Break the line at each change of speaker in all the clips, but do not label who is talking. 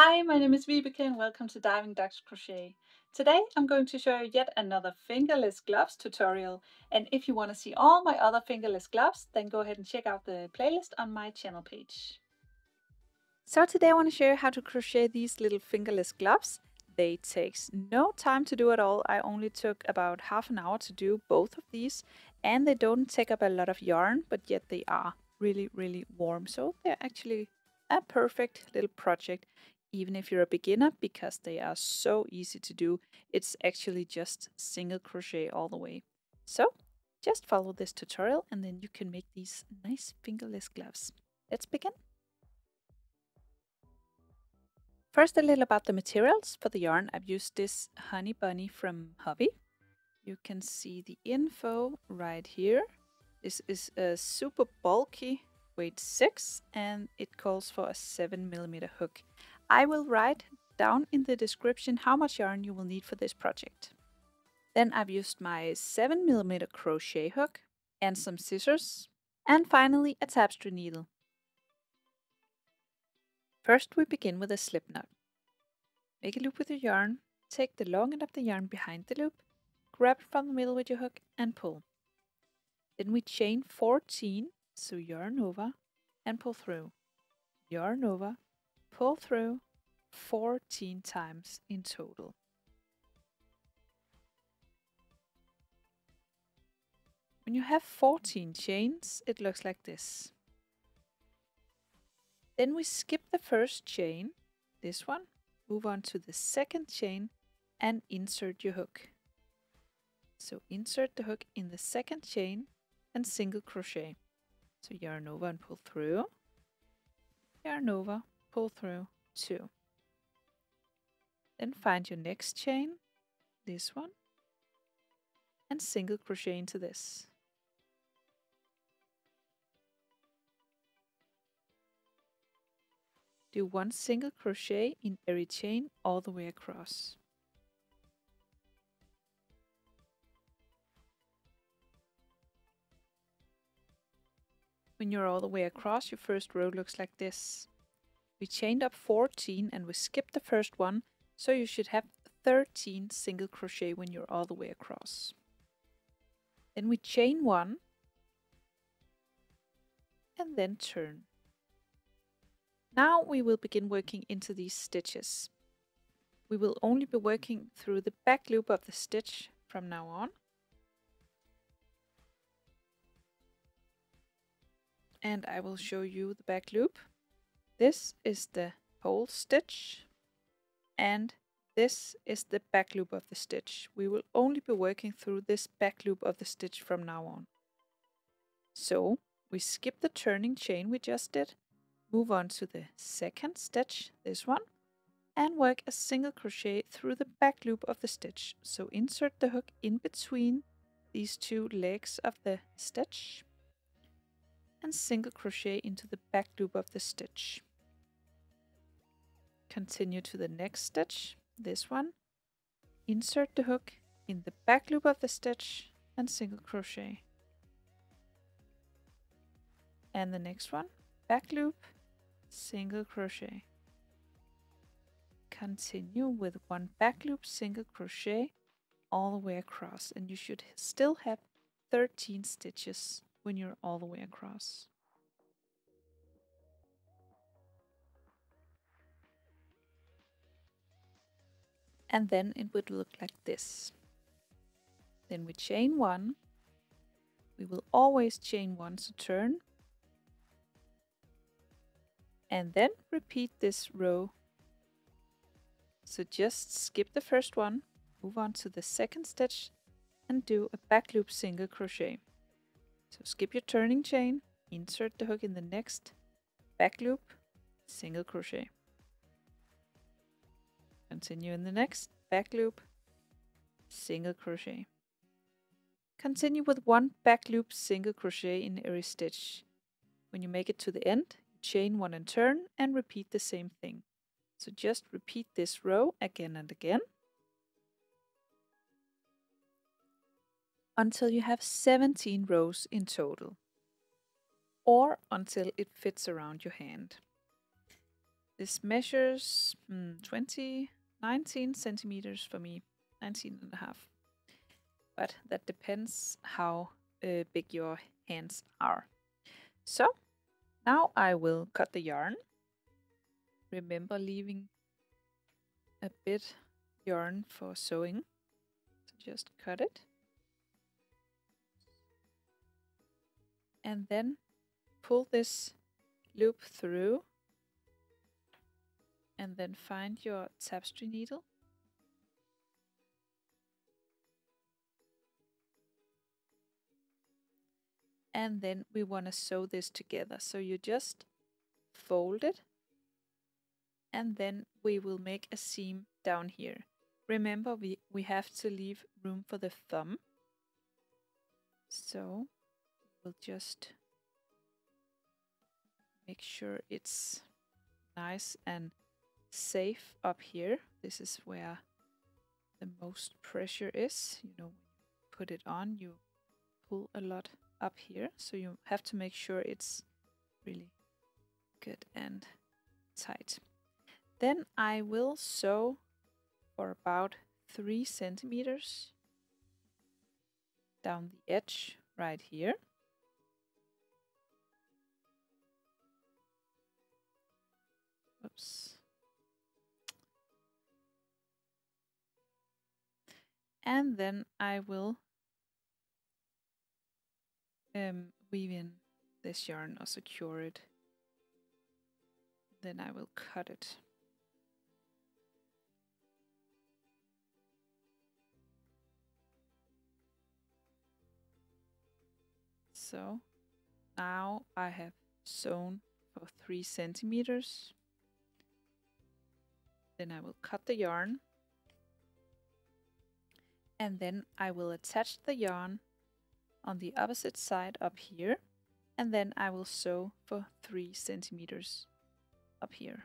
Hi, my name is Vibeke and welcome to Diving Ducks Crochet. Today I'm going to show you yet another fingerless gloves tutorial and if you want to see all my other fingerless gloves then go ahead and check out the playlist on my channel page. So today I want to show you how to crochet these little fingerless gloves. They takes no time to do at all. I only took about half an hour to do both of these and they don't take up a lot of yarn but yet they are really really warm so they're actually a perfect little project even if you're a beginner because they are so easy to do. It's actually just single crochet all the way. So just follow this tutorial and then you can make these nice fingerless gloves. Let's begin. First a little about the materials for the yarn. I've used this Honey Bunny from Hobbii. You can see the info right here. This is a super bulky weight 6 and it calls for a 7 millimeter hook. I will write down in the description how much yarn you will need for this project. Then I've used my 7mm crochet hook and some scissors and finally a tapestry needle. First we begin with a slip knot. Make a loop with your yarn, take the long end of the yarn behind the loop, grab it from the middle with your hook and pull. Then we chain 14, so yarn over and pull through. Yarn over, pull through 14 times in total. When you have 14 chains, it looks like this. Then we skip the first chain, this one, move on to the second chain and insert your hook. So insert the hook in the second chain and single crochet. So yarn over and pull through, yarn over, pull through two. Then find your next chain, this one, and single crochet into this. Do one single crochet in every chain all the way across. When you're all the way across, your first row looks like this. We chained up 14 and we skipped the first one, so you should have 13 single crochet when you're all the way across. Then we chain one and then turn. Now we will begin working into these stitches. We will only be working through the back loop of the stitch from now on. And I will show you the back loop. This is the pole stitch and this is the back loop of the stitch. We will only be working through this back loop of the stitch from now on. So we skip the turning chain we just did, move on to the second stitch, this one, and work a single crochet through the back loop of the stitch. So insert the hook in between these two legs of the stitch and single crochet into the back loop of the stitch continue to the next stitch, this one, insert the hook in the back loop of the stitch and single crochet. And the next one, back loop, single crochet. Continue with one back loop, single crochet all the way across and you should still have 13 stitches when you're all the way across. And then it would look like this. Then we chain one. We will always chain one to turn. And then repeat this row. So just skip the first one, move on to the second stitch and do a back loop single crochet. So skip your turning chain, insert the hook in the next back loop, single crochet. Continue in the next back loop, single crochet. Continue with one back loop single crochet in every stitch. When you make it to the end, chain one and turn and repeat the same thing. So just repeat this row again and again until you have 17 rows in total or until it fits around your hand. This measures hmm, 20, 19 centimeters for me, 19 and a half. But that depends how uh, big your hands are. So now I will cut the yarn. Remember leaving a bit yarn for sewing. So just cut it. And then pull this loop through and then find your tapestry needle. And then we want to sew this together. So you just fold it and then we will make a seam down here. Remember we we have to leave room for the thumb. So we'll just make sure it's nice and safe up here. This is where the most pressure is. You know, put it on, you pull a lot up here. So you have to make sure it's really good and tight. Then I will sew for about three centimeters down the edge right here. And then I will um, weave in this yarn or secure it. Then I will cut it. So now I have sewn for three centimeters then I will cut the yarn. And then I will attach the yarn on the opposite side up here. And then I will sew for 3 centimeters up here.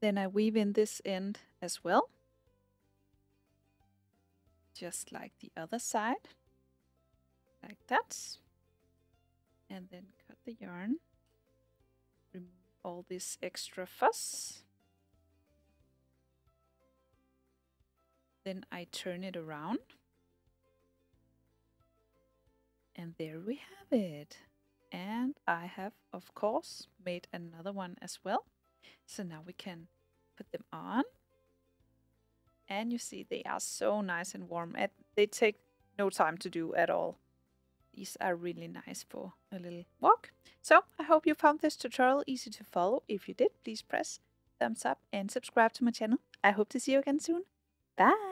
Then I weave in this end as well just like the other side, like that. And then cut the yarn, remove all this extra fuss. Then I turn it around. And there we have it. And I have, of course, made another one as well. So now we can put them on and you see they are so nice and warm and they take no time to do at all. These are really nice for a little walk. So I hope you found this tutorial easy to follow. If you did, please press thumbs up and subscribe to my channel. I hope to see you again soon. Bye!